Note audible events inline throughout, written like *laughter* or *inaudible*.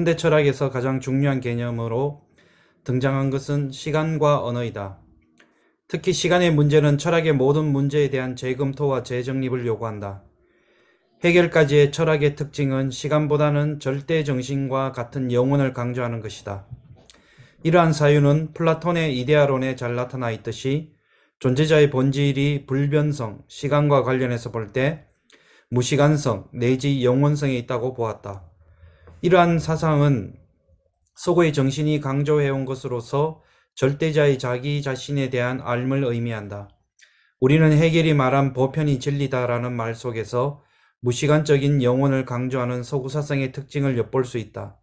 현대 철학에서 가장 중요한 개념으로 등장한 것은 시간과 언어이다. 특히 시간의 문제는 철학의 모든 문제에 대한 재검토와 재정립을 요구한다. 해결까지의 철학의 특징은 시간보다는 절대 정신과 같은 영혼을 강조하는 것이다. 이러한 사유는 플라톤의 이데아론에 잘 나타나 있듯이 존재자의 본질이 불변성, 시간과 관련해서 볼 때 무시간성 내지 영원성에 있다고 보았다. 이러한 사상은 서구의 정신이 강조해온 것으로서 절대자의 자기 자신에 대한 알을 의미한다. 우리는 해결이 말한 보편이 진리다라는 말 속에서 무시간적인 영혼을 강조하는 서구 사상의 특징을 엿볼 수 있다.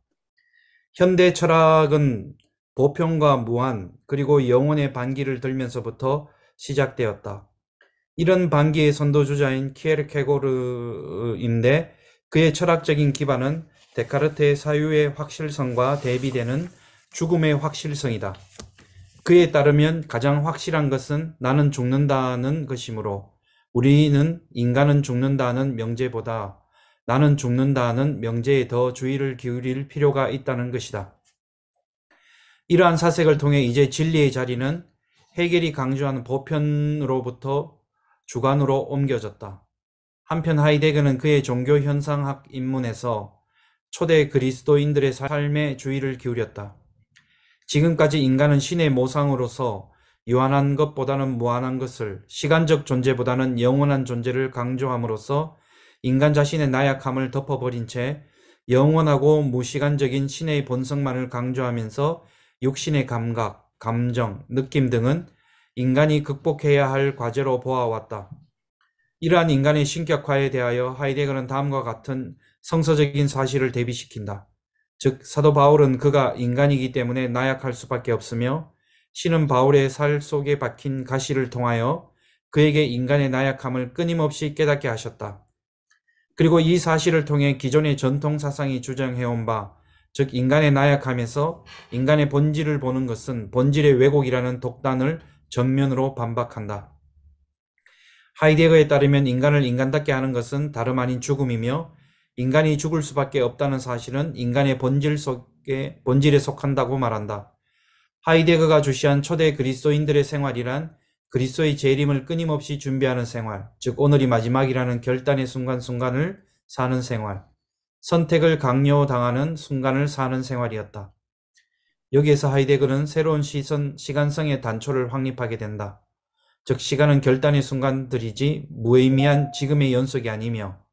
현대 철학은 보편과 무한 그리고 영혼의 반기를 들면서부터 시작되었다. 이런 반기의 선도주자인 키에르케고르인데 그의 철학적인 기반은 데카르트의 사유의 확실성과 대비되는 죽음의 확실성이다. 그에 따르면 가장 확실한 것은 나는 죽는다는 것이므로 우리는 인간은 죽는다는 명제보다 나는 죽는다는 명제에 더 주의를 기울일 필요가 있다는 것이다. 이러한 사색을 통해 이제 진리의 자리는 해결이 강조하는 보편으로부터 주관으로 옮겨졌다. 한편 하이데거는 그의 종교 현상학 입문에서 초대 그리스도인들의 삶에 주의를 기울였다. 지금까지 인간은 신의 모상으로서 유한한 것보다는 무한한 것을 시간적 존재보다는 영원한 존재를 강조함으로써 인간 자신의 나약함을 덮어버린 채 영원하고 무시간적인 신의 본성만을 강조하면서 육신의 감각, 감정, 느낌 등은 인간이 극복해야 할 과제로 보아왔다. 이러한 인간의 신격화에 대하여 하이데거는 다음과 같은 성서적인 사실을 대비시킨다. 즉 사도 바울은 그가 인간이기 때문에 나약할 수밖에 없으며 신은 바울의 살 속에 박힌 가시를 통하여 그에게 인간의 나약함을 끊임없이 깨닫게 하셨다. 그리고 이 사실을 통해 기존의 전통 사상이 주장해온 바, 즉 인간의 나약함에서 인간의 본질을 보는 것은 본질의 왜곡이라는 독단을 전면으로 반박한다. 하이데거에 따르면 인간을 인간답게 하는 것은 다름 아닌 죽음이며 인간이 죽을 수밖에 없다는 사실은 인간의 본질 속에 본질에 속한다고 말한다. 하이데거가 주시한 초대 그리스도인들의 생활이란 그리스도의 재림을 끊임없이 준비하는 생활, 즉 오늘이 마지막이라는 결단의 순간순간을 사는 생활, 선택을 강요당하는 순간을 사는 생활이었다. 여기에서 하이데거는 새로운 시선, 시간성의 단초를 확립하게 된다. 즉 시간은 결단의 순간들이지 무의미한 지금의 연속이 아니며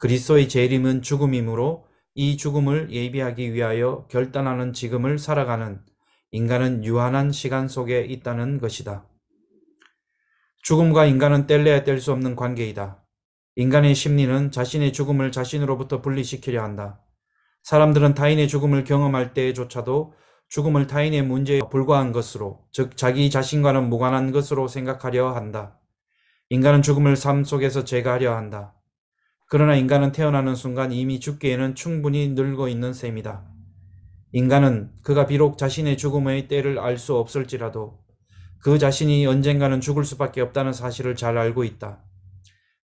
그리스도의 재림은 죽음이므로 이 죽음을 예비하기 위하여 결단하는 지금을 살아가는 인간은 유한한 시간 속에 있다는 것이다. 죽음과 인간은 뗄래야 뗄 수 없는 관계이다. 인간의 심리는 자신의 죽음을 자신으로부터 분리시키려 한다. 사람들은 타인의 죽음을 경험할 때조차도 죽음을 타인의 문제에 불과한 것으로, 즉 자기 자신과는 무관한 것으로 생각하려 한다. 인간은 죽음을 삶 속에서 제거하려 한다. 그러나 인간은 태어나는 순간 이미 죽기에는 충분히 늙어 있는 셈이다. 인간은 그가 비록 자신의 죽음의 때를 알 수 없을지라도 그 자신이 언젠가는 죽을 수밖에 없다는 사실을 잘 알고 있다.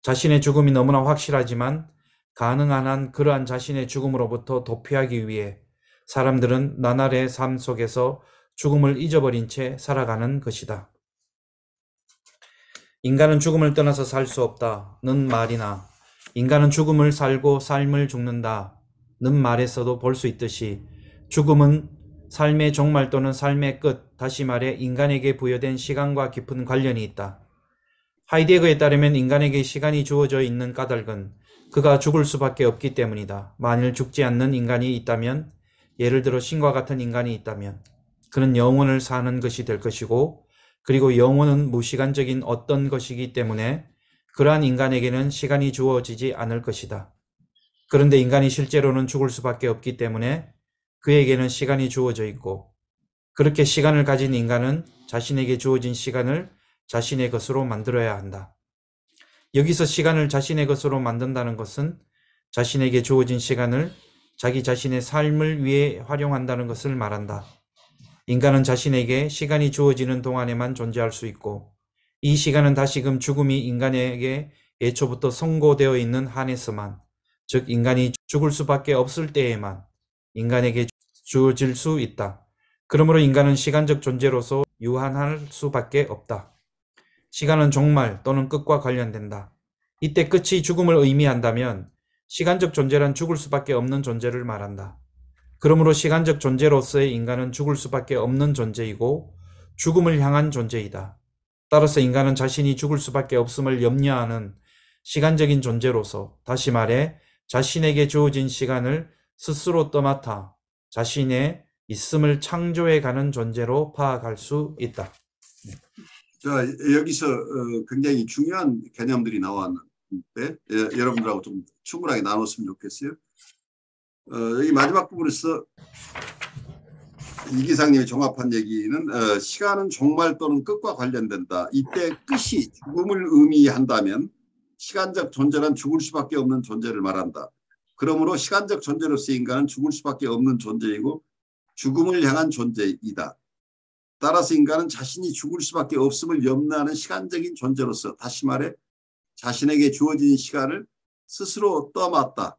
자신의 죽음이 너무나 확실하지만 가능한 한 그러한 자신의 죽음으로부터 도피하기 위해 사람들은 나날의 삶 속에서 죽음을 잊어버린 채 살아가는 것이다. 인간은 죽음을 떠나서 살 수 없다는 말이나 인간은 죽음을 살고 삶을 죽는다는 말에서도 볼 수 있듯이 죽음은 삶의 종말 또는 삶의 끝, 다시 말해 인간에게 부여된 시간과 깊은 관련이 있다. 하이데거에 따르면 인간에게 시간이 주어져 있는 까닭은 그가 죽을 수밖에 없기 때문이다. 만일 죽지 않는 인간이 있다면, 예를 들어 신과 같은 인간이 있다면, 그는 영혼을 사는 것이 될 것이고, 그리고 영혼은 무시간적인 어떤 것이기 때문에 그러한 인간에게는 시간이 주어지지 않을 것이다. 그런데 인간이 실제로는 죽을 수밖에 없기 때문에 그에게는 시간이 주어져 있고 그렇게 시간을 가진 인간은 자신에게 주어진 시간을 자신의 것으로 만들어야 한다. 여기서 시간을 자신의 것으로 만든다는 것은 자신에게 주어진 시간을 자기 자신의 삶을 위해 활용한다는 것을 말한다. 인간은 자신에게 시간이 주어지는 동안에만 존재할 수 있고 이 시간은 다시금 죽음이 인간에게 애초부터 선고되어 있는 한에서만, 즉 인간이 죽을 수밖에 없을 때에만 인간에게 주어질 수 있다. 그러므로 인간은 시간적 존재로서 유한할 수밖에 없다. 시간은 종말 또는 끝과 관련된다. 이때 끝이 죽음을 의미한다면 시간적 존재란 죽을 수밖에 없는 존재를 말한다. 그러므로 시간적 존재로서의 인간은 죽을 수밖에 없는 존재이고 죽음을 향한 존재이다. 따라서 인간은 자신이 죽을 수밖에 없음을 염려하는 시간적인 존재로서 다시 말해 자신에게 주어진 시간을 스스로 떠맡아 자신의 있음을 창조해 가는 존재로 파악할 수 있다. 자 여기서 어, 굉장히 중요한 개념들이 나왔는데 예, 여러분들하고 좀 충분하게 나눴으면 좋겠어요. 어, 이 마지막 부분에서 이 기상님이 종합한 얘기는 어, 시간은 종말 또는 끝과 관련된다. 이때 끝이 죽음을 의미한다면 시간적 존재란 죽을 수밖에 없는 존재를 말한다. 그러므로 시간적 존재로서 인간은 죽을 수밖에 없는 존재이고 죽음을 향한 존재이다. 따라서 인간은 자신이 죽을 수밖에 없음을 염려하는 시간적인 존재로서 다시 말해 자신에게 주어진 시간을 스스로 떠맡다.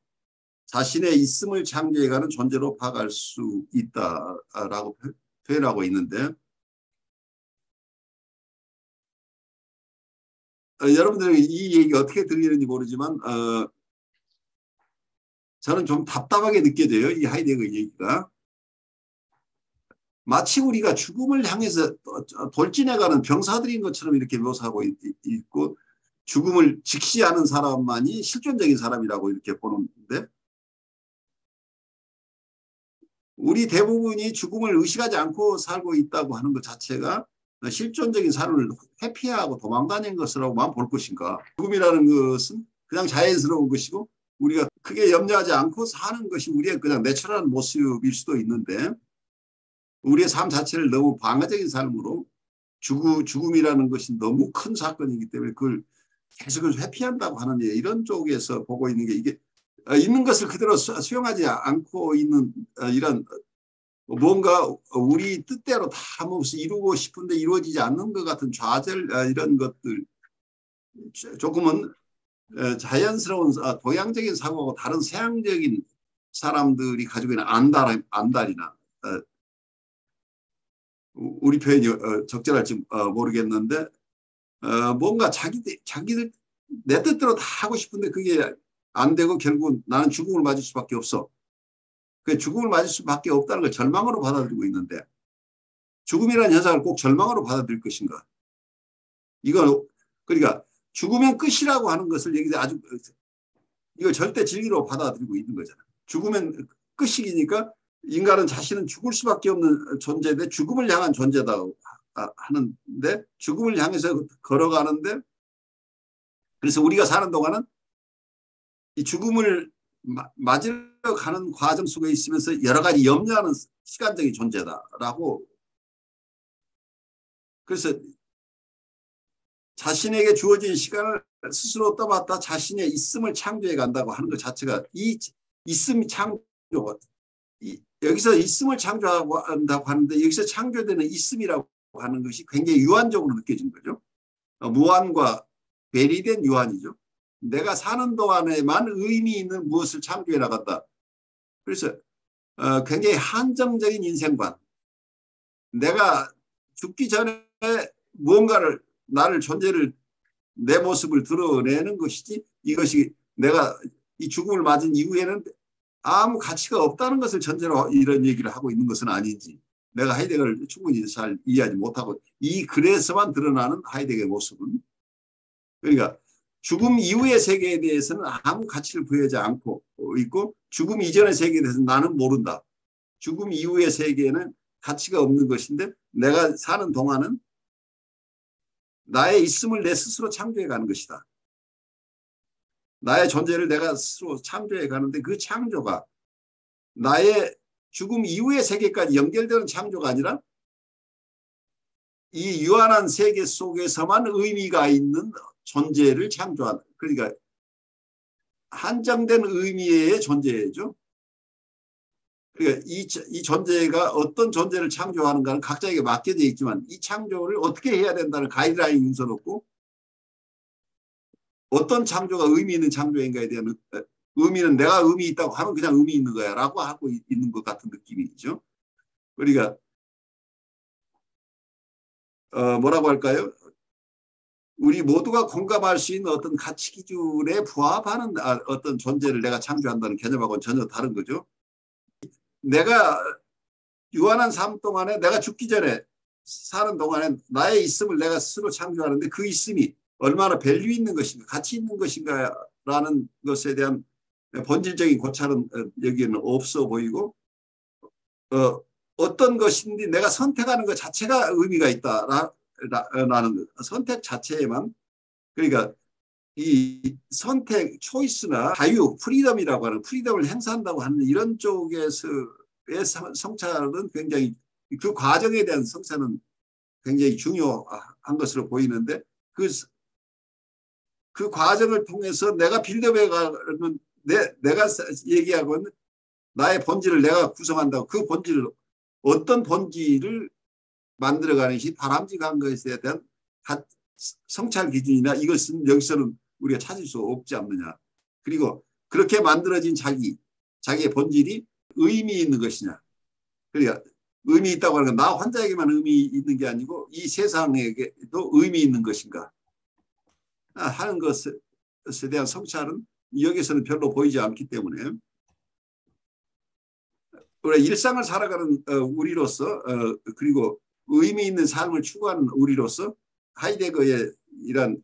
자신의 있음을 창조해가는 존재로 파악할 수 있다라고 표현하고 있는데 어, 여러분들이 이 얘기 어떻게 들리는지 모르지만 어, 저는 좀 답답하게 느껴져요. 이 하이데거 얘기가. 마치 우리가 죽음을 향해서 돌진해가는 병사들인 것처럼 이렇게 묘사하고 있고 죽음을 직시하는 사람만이 실존적인 사람이라고 이렇게 보는데 우리 대부분이 죽음을 의식하지 않고 살고 있다고 하는 것 자체가 실존적인 삶을 회피하고 도망다닌 것이라고만 볼 것인가. 죽음이라는 것은 그냥 자연스러운 것이고 우리가 크게 염려하지 않고 사는 것이 우리의 그냥 내추럴한 모습일 수도 있는데 우리의 삶 자체를 너무 방어적인 삶으로 죽음, 죽음이라는 것이 너무 큰 사건이기 때문에 그걸 계속 회피한다고 하는 이런 쪽에서 보고 있는 게 이게 어, 있는 것을 그대로 수용하지 않고 있는 어, 이런 뭔가 우리 뜻대로 다 몹시 이루고 싶은데 이루어지지 않는 것 같은 좌절 어, 이런 것들 조금은 자연스러운 동양적인 사고하고 다른 서양적인 사람들이 가지고 있는 안달, 안달이나 우리 표현이 적절할지 모르겠는데 뭔가 자기들 자기들 내 뜻대로 다 하고 싶은데 그게 안 되고 결국 나는 죽음을 맞을 수밖에 없어. 그 죽음을 맞을 수밖에 없다는 걸 절망으로 받아들이고 있는데 죽음이라는 현상을 꼭 절망으로 받아들일 것인가? 이건 그러니까 죽으면 끝이라고 하는 것을 여기서 아주 이걸 절대 진리로 받아들이고 있는 거잖아. 죽으면 끝이니까 인간은 자신은 죽을 수밖에 없는 존재인데 죽음을 향한 존재다 하는데 죽음을 향해서 걸어가는데 그래서 우리가 사는 동안은 이 죽음을 맞으러 가는 과정 속에 있으면서 여러 가지 염려하는 시간적인 존재다라고 그래서 자신에게 주어진 시간을 스스로 떠맡다 자신의 있음을 창조해 간다고 하는 것 자체가 이 있음이 창조 이, 여기서 있음을 창조하고 한다고 하는데 여기서 창조되는 있음이라고 하는 것이 굉장히 유한적으로 느껴진 거죠. 어, 무한과 배리된 유한이죠. 내가 사는 동안에만 의미 있는 무엇을 창조해 나간다. 그래서 어, 굉장히 한정적인 인생관. 내가 죽기 전에 무언가를 나를 존재를 내 모습을 드러내는 것이지 이것이 내가 이 죽음을 맞은 이후에는 아무 가치가 없다는 것을 전제로 이런 얘기를 하고 있는 것은 아닌지 내가 하이데거를 충분히 잘 이해하지 못하고 이 글에서만 드러나는 하이데거의 모습은 그러니까 죽음 이후의 세계에 대해서는 아무 가치를 부여하지 않고 있고 죽음 이전의 세계에 대해서는 나는 모른다. 죽음 이후의 세계에는 가치가 없는 것인데 내가 사는 동안은 나의 있음을 내 스스로 창조해 가는 것이다. 나의 존재를 내가 스스로 창조해 가는데 그 창조가 나의 죽음 이후의 세계까지 연결되는 창조가 아니라 이 유한한 세계 속에서만 의미가 있는 존재를 창조한 그러니까 한정된 의미의 존재죠. 그러니까 이, 이 존재가 어떤 존재를 창조하는가는 각자에게 맡겨져 있지만 이 창조를 어떻게 해야 된다는 가이드라인이 윤서놓고 어떤 창조가 의미 있는 창조인가에 대한 의미는 내가 의미 있다고 하면 그냥 의미 있는 거야 라고 하고 있는 것 같은 느낌이죠. 우리가 어, 뭐라고 할까요? 우리 모두가 공감할 수 있는 어떤 가치 기준에 부합하는 아, 어떤 존재를 내가 창조한다는 개념하고는 전혀 다른 거죠. 내가 유한한 삶 동안에 내가 죽기 전에 사는 동안에 나의 있음을 내가 스스로 창조하는데 그 있음이 얼마나 value 있는 것인가, 가치 있는 것인가라는 것에 대한 본질적인 고찰은 어, 여기에는 없어 보이고 어, 어떤 것인지 내가 선택하는 것 자체가 의미가 있다 라는 선택 자체에만 그러니까 이 선택 choice나 자유 freedom이라고 하는 freedom을 행사한다고 하는 이런 쪽에서의 성찰은 굉장히 그 과정에 대한 성찰은 굉장히 중요한 것으로 보이는데 그, 그 과정을 통해서 내가 빌드업해 가는 내, 내가 얘기하고 있는 나의 본질을 내가 구성한다고 그 본질을 어떤 본질을 만들어가는 것이 바람직한 것에 대한 성찰 기준이나 이것은 여기서는 우리가 찾을 수 없지 않느냐. 그리고 그렇게 만들어진 자기, 자기의 본질이 의미 있는 것이냐. 그러니까 의미 있다고 하는 건나 혼자에게만 의미 있는 게 아니고 이 세상에게도 의미 있는 것인가 하는 것에 대한 성찰은 여기서는 별로 보이지 않기 때문에 우리 일상을 살아가는 어, 우리로서 어, 그리고 의미 있는 삶을 추구하는 우리로서 하이데거의 이런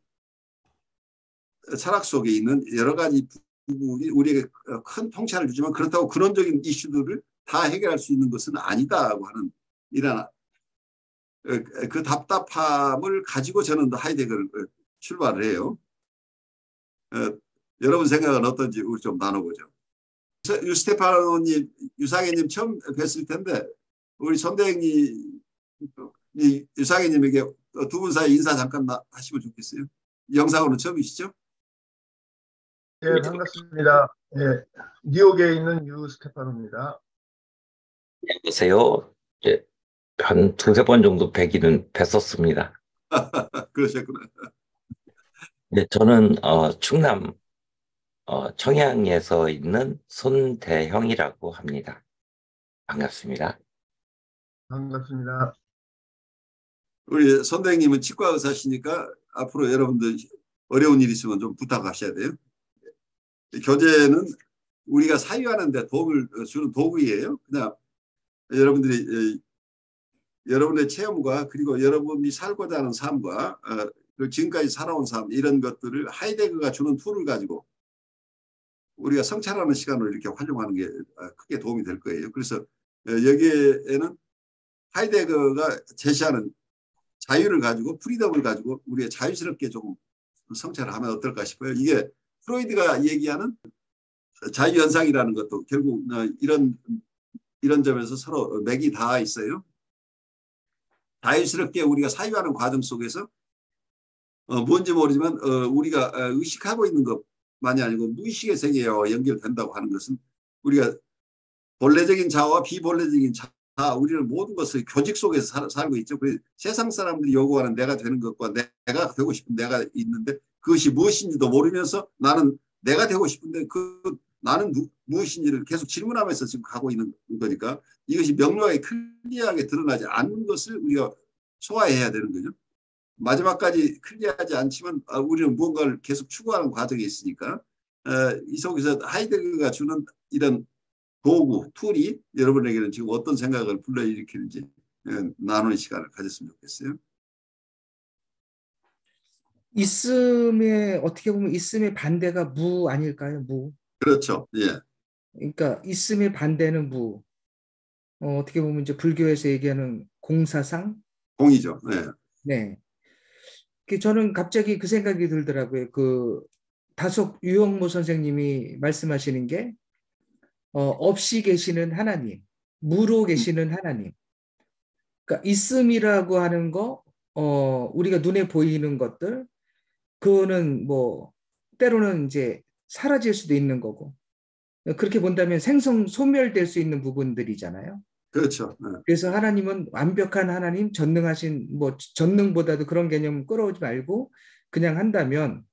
철학 속에 있는 여러 가지 부분이 우리에게 큰 통찰을 주지만 그렇다고 근원적인 이슈들을 다 해결할 수 있는 것은 아니다고 하는 이런 어, 그 답답함을 가지고 저는 하이데거를 출발을 해요. 여러분 생각은 어떤지 우리 좀 나눠보죠. 유스테파노님, 유상혜님 처음 뵀을 텐데 우리 손대행 님, 유상혜님에게 두 분 사이 인사 잠깐 하시면 좋겠어요. 영상으로 처음이시죠? 네, 반갑습니다. 네, 뉴욕에 있는 유 스테파노입니다. 안녕하세요. 예, 한 두세 번 정도 뵈기는 뵀었습니다. *laughs* 그러셨구나. 네, 저는 어, 충남 어, 청양에서 있는 손대형이라고 합니다. 반갑습니다. 반갑습니다. 우리 선생님은 치과 의사시니까 앞으로 여러분들 어려운 일 있으면 좀 부탁하셔야 돼요. 교재는 우리가 사유하는데 도움을 주는 도구이에요. 그냥 여러분들이 여러분의 체험과 그리고 여러분이 살고자 하는 삶과 어, 지금까지 살아온 삶 이런 것들을 하이데거가 주는 tool을 가지고 우리가 성찰하는 시간을 이렇게 활용하는 게 아, 크게 도움이 될 거예요. 그래서 어, 여기에는 하이데거가 제시하는 자유를 가지고 freedom을 가지고 우리가 자유스럽게 조금 성찰을 하면 어떨까 싶어요. 이게 프로이드가 얘기하는 자유 현상이라는 것도 결국 어, 이런 이런 점에서 서로 맥이 다 있어요. 자유스럽게 우리가 사유하는 과정 속에서 어, 뭔지 모르지만 어, 우리가 의식하고 있는 것 만이 아니고 무의식의 세계와 연결된다고 하는 것은 우리가 본래적인 자와 비본래적인 자 우리는 모든 것을 교직 속에서 살, 살고 있죠. 세상 사람들이 요구하는 내가 되는 것과 내가 되고 싶은 내가 있는데 그것이 무엇인지도 모르면서 나는 내가 되고 싶은데 그 나는 무, 무엇인지를 계속 질문하면서 지금 가고 있는 거니까 이것이 명료하게 clear하게 드러나지 않는 것을 우리가 소화해야 되는 거죠. 마지막까지 clear하지 않지만 아, 우리는 무언가를 계속 추구하는 과정이 있으니까 어, 이 속에서 하이데거가 주는 이런 도구, tool이 여러분에게는 지금 어떤 생각을 불러일으키는지 어, 나누는 시간을 가졌으면 좋겠어요. 있음의 어떻게 보면 있음의 반대가 무 아닐까요? 무. 그렇죠. 예. 그러니까 있음의 반대는 무. 어, 어떻게 보면 이제 불교에서 얘기하는 공사상. 공이죠. 네. 네. 저는 갑자기 그 생각이 들더라고요. 그 다속 유영모 선생님이 말씀하시는 게 어, 없이 계시는 하나님, 무로 계시는 하나님. 그러니까 있음이라고 하는 거, 어, 우리가 눈에 보이는 것들, 그거는 뭐 때로는 이제 사라질 수도 있는 거고. 그렇게 본다면 생성 소멸될 수 있는 부분들이잖아요. 그렇죠. 네. 그래서 하나님은 완벽한 하나님, 전능하신 뭐 전능보다도 그런 개념 끌어오지 말고 그냥 한다면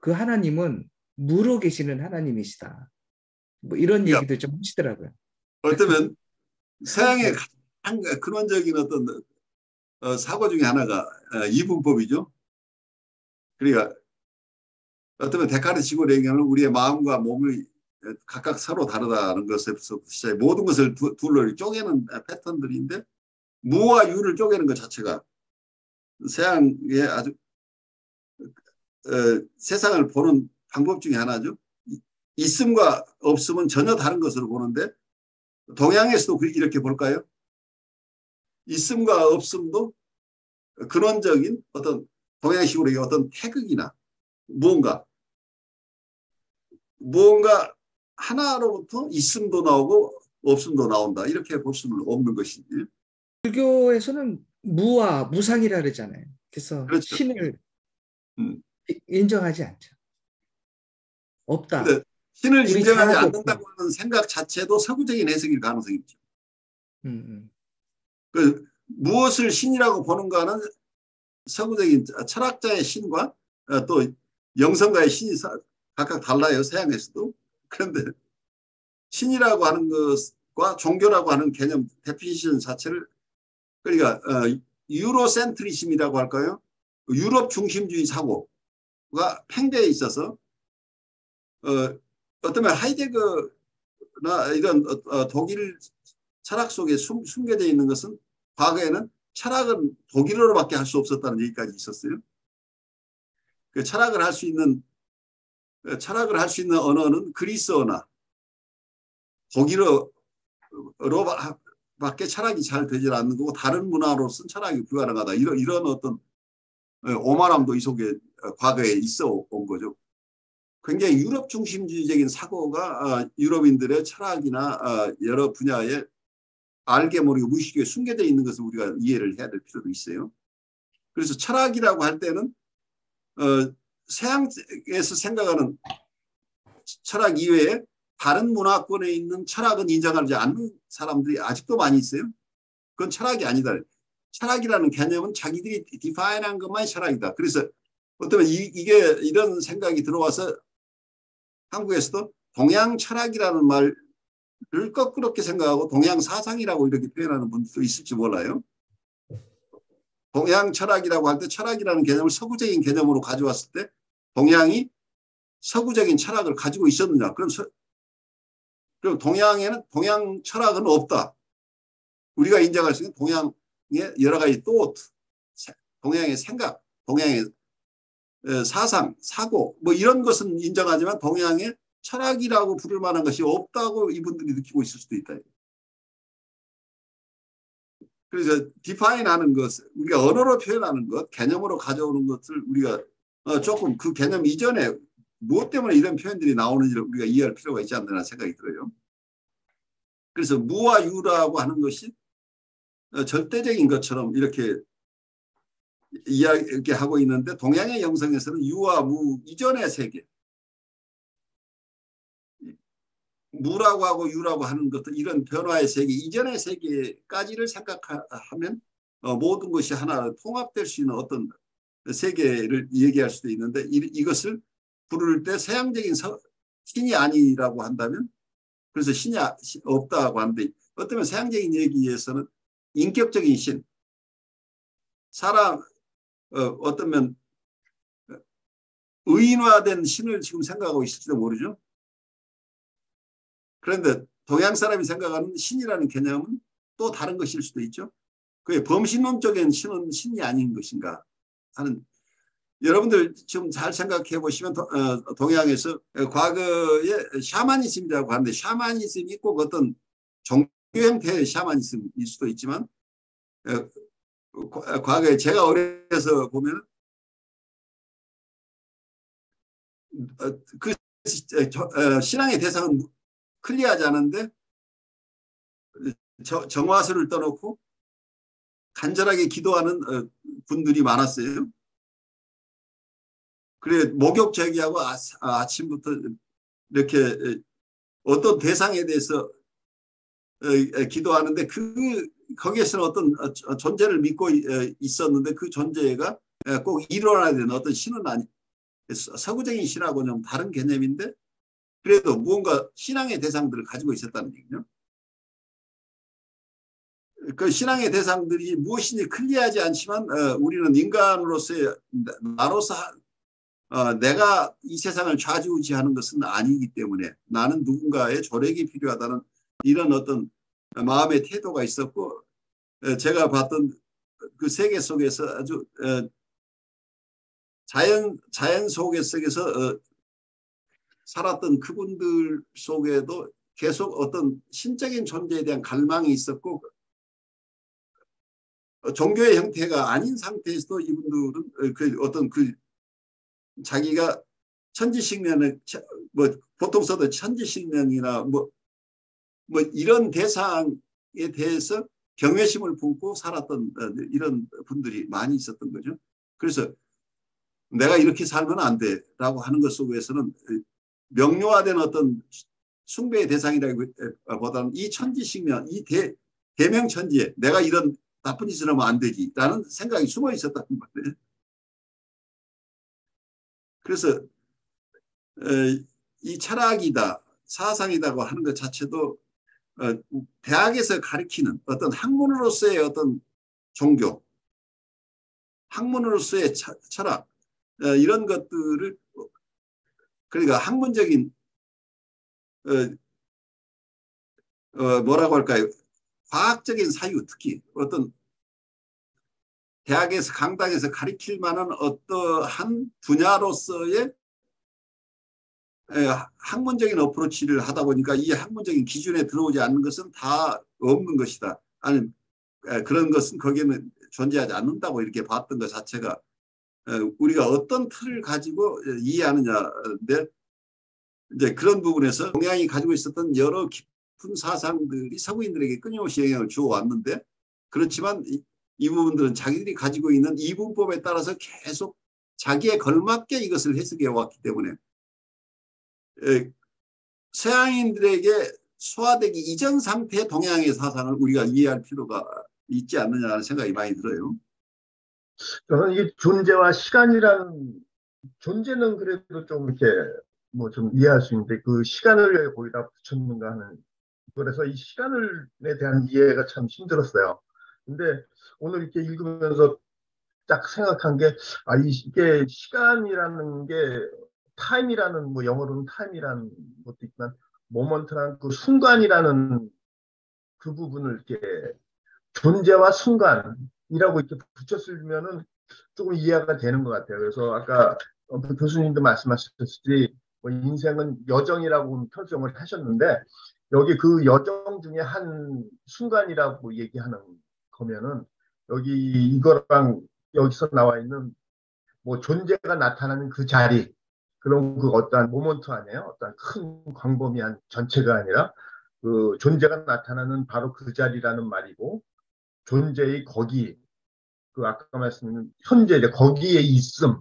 그 하나님은 무로 계시는 하나님이시다. 뭐 이런 야. 얘기도 좀 하시더라고요. 어쩌면 서양의 가장 근원적인 어떤 어, 사고 중에 하나가 어, 이분법이죠. 그러니까 어쩌면 데카르트 지구를 얘기하면 우리의 마음과 몸이 각각 서로 다르다는 것에서 시작해 모든 것을 두- 둘러 쪼개는 패턴들인데 무와 유를 쪼개는 것 자체가 서양의 아주 어, 세상을 보는 방법 중에 하나죠. 이- 있음과 없음은 전혀 다른 것으로 보는데 동양에서도 그- 이렇게 볼까요? 있음과 없음도 근원적인 어떤 동양식으로 어떤 태극이나 무언가 무언가 하나로부터 있음도 나오고 없음도 나온다 이렇게 볼 수는 없는 것이지 불교에서는 무와 무상이라 그러잖아요. 그래서 그렇죠. 신을 음. 이- 인정하지 않죠. 없다. 신을 인정하지 않는다고 하는 생각 자체도 서구적인 해석일 가능성이 있죠. 음, 음. 그 무엇을 신이라고 보는가는 서구적인 철학자의 신과 어, 또 영성가의 신이 사- 각각 달라요 서양에서도 그런데 신이라고 하는 것과 종교라고 하는 개념 definition 자체를 그러니까 어, 유로센트리즘이라고 할까요? 유럽 중심주의 사고가 팽배해 있어서 어, 어쩌면 하이데거나 이런 어, 어, 독일 철학 속에 숨, 숨겨져 있는 것은 과거에는 철학은 독일어로밖에 할 수 없었다는 얘기까지 있었어요. 그 철학을 할 수 있는 어, 철학을 할 수 있는 언어는 그리스어나 독일어로밖에 철학이 잘 되질 않는 거고 다른 문화로서는 철학이 불가능하다. 이런 이런 어떤 어, 오만함도 이 속에 어, 과거에 있어 온 거죠. 굉장히 유럽 중심주의적인 사고가 어, 유럽인들의 철학이나 어, 여러 분야에 알게 모르게 무의식에 숨겨져 있는 것을 우리가 이해를 해야 될 필요도 있어요. 그래서 철학이라고 할 때는 어, 서양에서 생각하는 철학 이외에 다른 문화권에 있는 철학은 인정하지 않는 사람들이 아직도 많이 있어요. 그건 철학이 아니다. 철학이라는 개념은 자기들이 디파인한 것만이 철학이다. 그래서 어쩌면 이, 이게 이런 생각이 들어와서 한국에서도 동양 철학이라는 말을 거꾸롭게 생각하고 동양 사상이라고 이렇게 표현하는 분들도 있을지 몰라요. 동양 철학이라고 할 때 철학이라는 개념을 서구적인 개념으로 가져왔을 때 동양이 서구적인 철학을 가지고 있었느냐? 그럼 서, 그럼 동양에는 동양 철학은 없다. 우리가 인정할 수 있는 동양의 여러 가지 또 동양의 생각, 동양의 어, 사상, 사고 뭐 이런 것은 인정하지만 동양의 철학이라고 부를 만한 것이 없다고 이분들이 느끼고 있을 수도 있다. 그래서 디파인하는 것, 우리가 언어로 표현하는 것, 개념으로 가져오는 것을 우리가 어, 조금 그 개념 이전에 무엇 때문에 이런 표현들이 나오는지를 우리가 이해할 필요가 있지 않나 생각이 들어요. 그래서 무와 유라고 하는 것이 어, 절대적인 것처럼 이렇게 이야기하고 있는데 동양의 영성에서는 유와 무 이전의 세계. 무라고 하고 유라고 하는 것들 이런 변화의 세계 이전의 세계까지를 생각하면 어, 모든 것이 하나 통합될 수 있는 어떤 세계를 얘기할 수도 있는데 이, 이것을 부를 때 서양적인 서, 신이 아니라고 한다면 그래서 신이 아- 시- 없다고 하는데 어쩌면 서양적인 얘기에서는 인격적인 신 사람 어, 어쩌면 의인화된 신을 지금 생각하고 있을지도 모르죠. 그런데 동양 사람이 생각하는 신이라는 개념은 또 다른 것일 수도 있죠. 그게 범신론적인 신은 신이 아닌 것인가 하는 여러분들 지금 잘 생각해 보시면 도- 어, 동양에서 과거에 샤머니즘이라고 하는데 샤머니즘이 꼭 어떤 종교 형태의 샤머니즘일 수도 있지만 어, 과- 과거에 제가 어려서 보면 어, 그 어, 신앙의 대상은 클리어하지 않은데 저- 정화수를 떠놓고 간절하게 기도하는 어, 분들이 많았어요. 그래 목욕 제기하고 아, 아침부터 이렇게 어떤 대상에 대해서 어, 기도하는데 그 거기에서는 어떤 어, 존재를 믿고 어, 있었는데 그 존재가 꼭 일어나야 되는 어떤 신은 아니 서- 서구적인 신하고는 좀 다른 개념인데 그래도 무언가 신앙의 대상들을 가지고 있었다는 얘기죠. 그 신앙의 대상들이 무엇인지 클리어하지 않지만 어, 우리는 인간으로서의 나- 나로서 하- 어, 내가 이 세상을 좌지우지하는 것은 아니기 때문에 나는 누군가의 조력이 필요하다는 이런 어떤 마음의 태도가 있었고 어, 제가 봤던 그 세계 속에서 아주 어, 자연 자연 속에 속에서 어, 살았던 그분들 속에도 계속 어떤 신적인 존재에 대한 갈망이 있었고 어, 종교의 형태가 아닌 상태에서도 이분들은 어, 그 어떤 그 자기가 천지식명을 차- 뭐 보통 써도 천지식명이나 뭐 뭐 이런 대상에 대해서 경외심을 품고 살았던 어, 이런 분들이 많이 있었던 거죠. 그래서 내가 이렇게 살면 안 돼라고 하는 것 속에서는 어, 명료화된 어떤 숭배의 대상이라기보다는 이 천지식명, 이 대, 대명 천지에 내가 이런 나쁜 짓을 하면 안 되지라는 생각이 숨어 있었다는 거예요. 그래서 어, 이 철학이다, 사상이다고 하는 것 자체도 어, 대학에서 가르치는 어떤 학문으로서의 어떤 종교, 학문으로서의 차- 철학 어, 이런 것들을 그러니까 학문적인 어, 어, 뭐라고 할까요? 과학적인 사유 특히 어떤 대학에서 강당에서 가르칠 만한 어떠한 분야로서의 에, 학문적인 어프로치를 하다 보니까 이 학문적인 기준에 들어오지 않는 것은 다 없는 것이다. 아니 에, 그런 것은 거기에는 존재하지 않는다고 이렇게 봤던 것 자체가 에, 우리가 어떤 틀을 가지고 이해하느냐인데 이제 그런 부분에서 동양이 가지고 있었던 여러 깊은 사상들이 서구인들에게 끊임없이 영향을 주어 왔는데 그렇지만 이, 이 부분들은 자기들이 가지고 있는 이분법에 따라서 계속 자기에 걸맞게 이것을 해석해 왔기 때문에 에, 서양인들에게 소화되기 이전 상태의 동양의 사상을 우리가 이해할 필요가 있지 않느냐는 생각이 많이 들어요. 저는 이게 존재와 시간이라는 존재는 그래도 좀 이렇게 뭐 좀 이해할 수 있는데 그 시간을 왜 거기다 붙였는가 하는 그래서 이 시간에 대한 이해가 참 힘들었어요. 근데 오늘 이렇게 읽으면서 딱 생각한 게, 아, 이- 이게 시간이라는 게 time이라는 뭐 영어로는 time이라는 것도 있지만 moment라는 그 순간이라는 그 부분을 이렇게 존재와 순간이라고 이렇게 붙였으면은 조금 이해가 되는 것 같아요. 그래서 아까 어, 그 교수님도 말씀하셨듯이 뭐 인생은 여정이라고 설정을 하셨는데 여기 그 여정 중에 한 순간이라고 얘기하는 거면은 여기 이거랑 여기서 나와 있는 뭐 존재가 나타나는 그 자리 그런 그 어떠한 모먼트 안에요. 어떤 큰 광범위한 전체가 아니라 그 존재가 나타나는 바로 그 자리라는 말이고 존재의 거기 그 아까 말씀드린 현재 거기에 있음.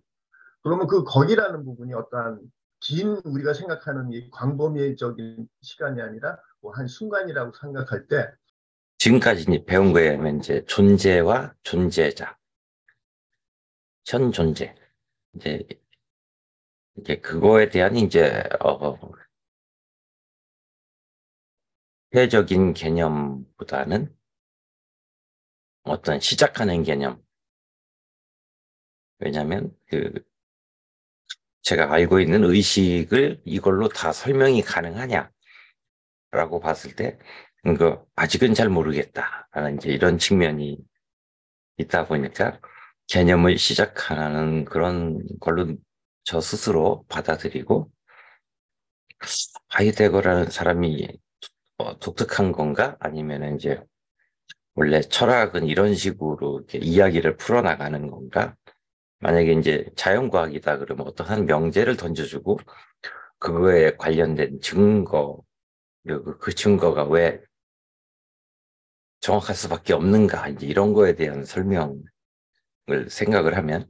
그러면 그 거기라는 부분이 어떠한 긴 우리가 생각하는 이 광범위적인 시간이 아니라 뭐 한 순간이라고 생각할 때 지금까지 배운 거에 의하면 이제 존재와 존재자, 현 존재, 이제 이제 그거에 대한 이제 어 회적인 개념보다는 어떤 시작하는 개념. 왜냐하면 그 제가 알고 있는 의식을 이걸로 다 설명이 가능하냐라고 봤을 때그 아직은 잘 모르겠다라는 이제 이런 측면이 있다 보니까 개념을 시작하는 그런 걸로 저 스스로 받아들이고 하이데거라는 사람이 어, 독특한 건가? 아니면 이제 원래 철학은 이런 식으로 이야기를 풀어나가는 건가? 만약에 이제 자연과학이다 그러면 어떠한 명제를 던져주고 그거에 관련된 증거 그, 그 증거가 왜 정확할 수밖에 없는가? 이제 이런 거에 대한 설명을 생각을 하면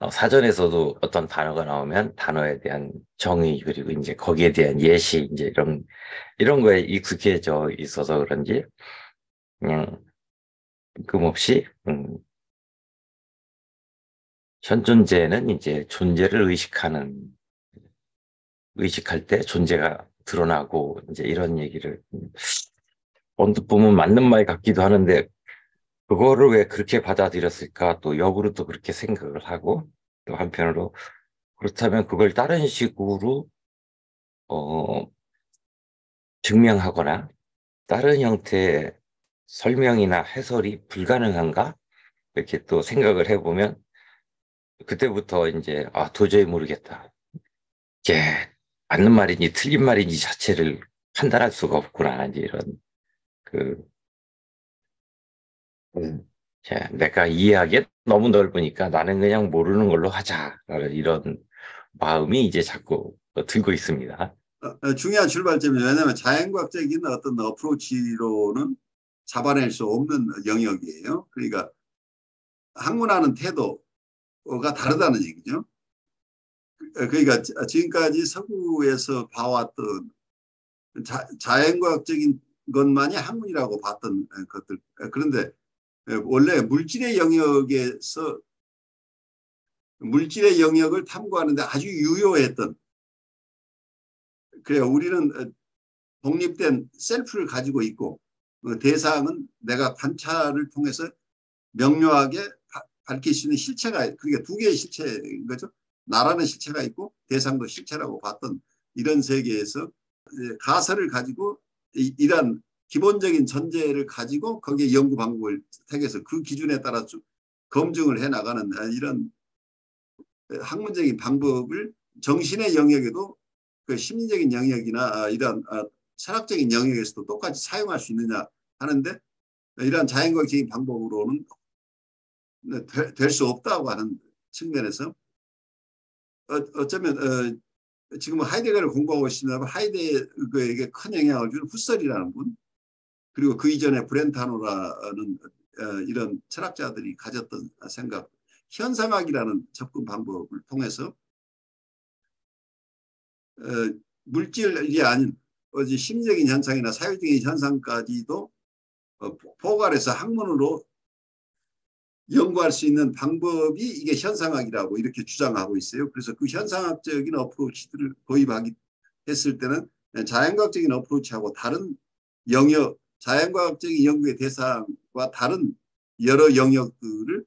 어, 사전에서도 어떤 단어가 나오면 단어에 대한 정의 그리고 이제 거기에 대한 예시 이제 이런 이런 거에 익숙해져 있어서 그런지 그냥 끔없이 음, 현존재는 이제 존재를 의식하는 의식할 때 존재가 드러나고 이제 이런 얘기를 언뜻 보면 맞는 말 같기도 하는데 그거를 왜 그렇게 받아들였을까? 또 역으로 또 그렇게 생각을 하고 또 한편으로 그렇다면 그걸 다른 식으로 어 증명하거나 다른 형태의 설명이나 해설이 불가능한가? 이렇게 또 생각을 해보면 그때부터 이제 아 도저히 모르겠다. 이게 맞는 말인지 틀린 말인지 자체를 판단할 수가 없구나. 이제 이런 그 음, 자, 내가 이해하기에 너무 넓으니까 나는 그냥 모르는 걸로 하자 이런 마음이 이제 자꾸 들고 있습니다. 어, 어, 중요한 출발점이 왜냐하면 자연과학적인 어떤 어프로치로는 잡아낼 수 없는 영역이에요. 그러니까 학문하는 태도가 다르다는 얘기죠. 어, 그러니까 지- 지금까지 서구에서 봐왔던 자, 자연과학적인 것만이 학문이라고 봤던 것들. 그런데 원래 물질의 영역에서 물질의 영역을 탐구하는데 아주 유효했던 그래요. 우리는 어, 독립된 셀프를 가지고 있고 그 대상은 내가 관찰을 통해서 명료하게 바- 밝힐 수 있는 실체가 그게 두 개의 실체인 거죠. 나라는 실체가 있고 대상도 실체라고 봤던 이런 세계에서 이제 가설을 가지고 이- 이러한 기본적인 전제를 가지고 거기에 연구 방법을 택해서 그 기준에 따라 쭉 검증을 해 나가는 아, 이런 학문적인 방법을 정신의 영역에도 그 심리적인 영역이나 아, 이런 아, 철학적인 영역에서도 똑같이 사용할 수 있느냐 하는데 이러한 자연과학적인 방법으로는 될 수 없다고 하는 측면에서 어, 어쩌면 어, 지금 하이데거를 공부하고 있습니다만 하이데거에게 큰 영향을 준 후설이라는 분 그리고 그 이전에 브렌타노라는 어, 이런 철학자들이 가졌던 생각 현상학이라는 접근 방법을 통해서 어, 물질이 아닌 심리적인 현상이나 사회적인 현상까지도 어, 포- 포괄해서 학문으로 연구할 수 있는 방법이 이게 현상학이라고 이렇게 주장하고 있어요. 그래서 그 현상학적인 어프로치들을 도입하기 했을 때는 자연과학적인 어프로치하고 다른 영역, 자연과학적인 연구의 대상과 다른 여러 영역들을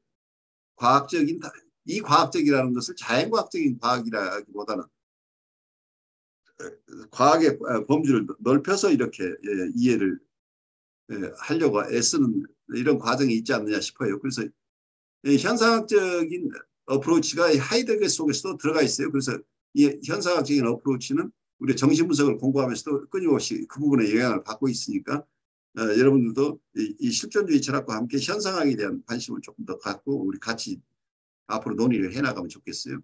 과학적인 다- 이 과학적이라는 것을 자연과학적인 과학이라기보다는 어, 과학의 어, 범주를 넓혀서 이렇게 예, 이해를 예, 하려고 애쓰는 이런 과정이 있지 않느냐 싶어요. 그래서 이 현상학적인 어프로치가 이 하이데거 속에서도 들어가 있어요. 그래서 이 현상학적인 어프로치는 우리 정신분석을 공부하면서도 끊임없이 그 부분에 영향을 받고 있으니까 어, 여러분들도 이, 이 실존주의 철학과 함께 현상학에 대한 관심을 조금 더 갖고 우리 같이 앞으로 논의를 해나가면 좋겠어요.